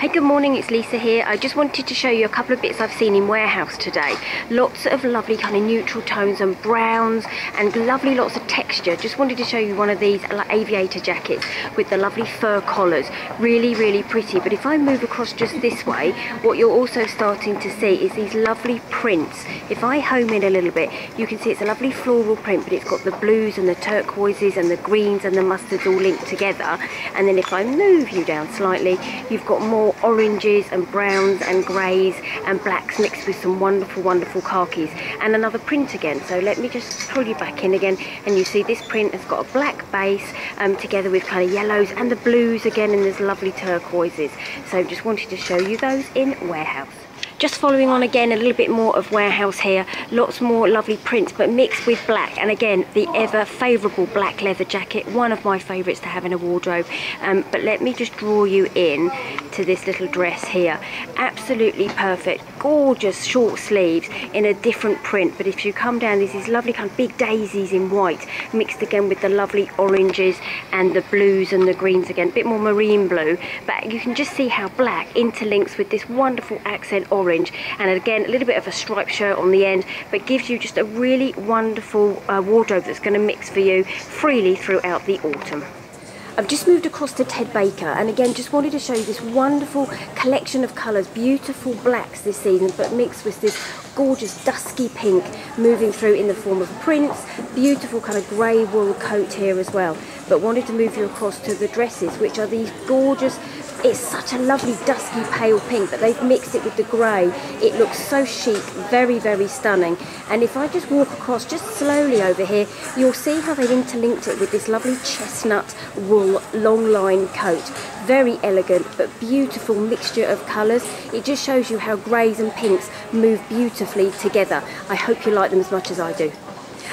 Hey, good morning, it's Lisa here. I just wanted to show you a couple of bits I've seen in warehouse today. Lots of lovely kind of neutral tones and browns and lovely lots of texture. Just wanted to show you one of these like aviator jackets with the lovely fur collars. Really, really pretty. But if I move across just this way, what you're also starting to see is these lovely prints. If I home in a little bit, you can see it's a lovely floral print, but it's got the blues and the turquoises and the greens and the mustards all linked together. And then if I move you down slightly, you've got more oranges and browns and greys and blacks mixed with some wonderful, wonderful khakis. And another print again. So let me just pull you back in again. And you see this print has got a black base um, together with kind of yellows and the blues again. And there's lovely turquoises. So just wanted to show you those in Warehouse. Just following on again, a little bit more of warehouse here. Lots more lovely prints, but mixed with black. And again, the ever favourable black leather jacket, one of my favourites to have in a wardrobe. Um, but let me just draw you in to this little dress here. Absolutely perfect, gorgeous short sleeves in a different print. But if you come down, there's these lovely kind of big daisies in white, mixed again with the lovely oranges and the blues and the greens again, a bit more marine blue. But you can just see how black interlinks with this wonderful accent orange and again a little bit of a striped shirt on the end but gives you just a really wonderful uh, wardrobe that's going to mix for you freely throughout the autumn. I've just moved across to Ted Baker and again just wanted to show you this wonderful collection of colours, beautiful blacks this season but mixed with this gorgeous dusky pink moving through in the form of prints, beautiful kind of grey wool coat here as well but wanted to move you across to the dresses which are these gorgeous it's such a lovely dusky pale pink, but they've mixed it with the grey. It looks so chic, very, very stunning. And if I just walk across just slowly over here, you'll see how they've interlinked it with this lovely chestnut wool long line coat. Very elegant, but beautiful mixture of colours. It just shows you how greys and pinks move beautifully together. I hope you like them as much as I do.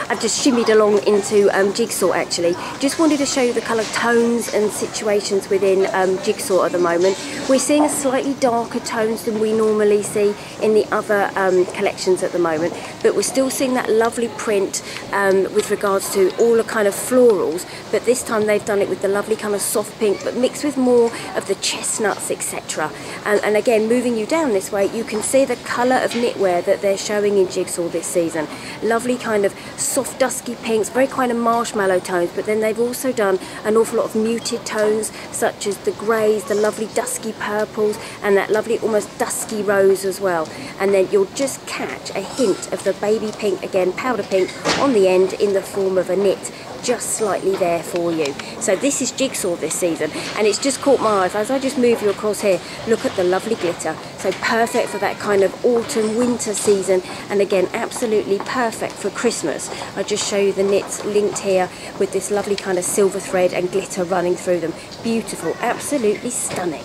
I've just shimmied along into um, Jigsaw actually. Just wanted to show you the colour tones and situations within um, Jigsaw at the moment. We're seeing slightly darker tones than we normally see in the other um, collections at the moment, but we're still seeing that lovely print um, with regards to all the kind of florals, but this time they've done it with the lovely kind of soft pink, but mixed with more of the chestnuts, etc. And, and again, moving you down this way, you can see the colour of knitwear that they're showing in Jigsaw this season. Lovely kind of soft dusky pinks, very kind of marshmallow tones, but then they've also done an awful lot of muted tones such as the greys, the lovely dusky purples, and that lovely almost dusky rose as well. And then you'll just catch a hint of the baby pink, again powder pink, on the end in the form of a knit just slightly there for you. So this is Jigsaw this season and it's just caught my eye. As I just move you across here, look at the lovely glitter. So perfect for that kind of autumn winter season and again absolutely perfect for Christmas. I'll just show you the knits linked here with this lovely kind of silver thread and glitter running through them. Beautiful, absolutely stunning.